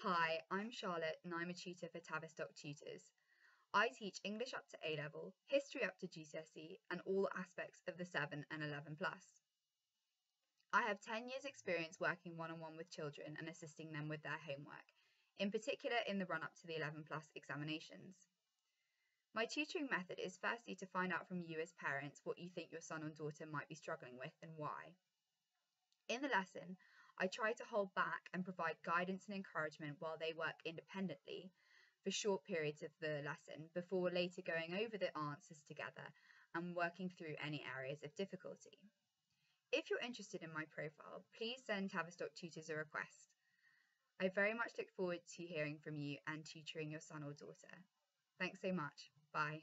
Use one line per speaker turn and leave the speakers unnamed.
Hi, I'm Charlotte and I'm a tutor for Tavistock Tutors. I teach English up to A level, history up to GCSE, and all aspects of the 7 and 11 plus. I have 10 years' experience working one on one with children and assisting them with their homework, in particular in the run up to the 11 plus examinations. My tutoring method is firstly to find out from you as parents what you think your son or daughter might be struggling with and why. In the lesson, I try to hold back and provide guidance and encouragement while they work independently for short periods of the lesson before later going over the answers together and working through any areas of difficulty. If you're interested in my profile, please send Tavistock Tutors a request. I very much look forward to hearing from you and tutoring your son or daughter. Thanks so much. Bye.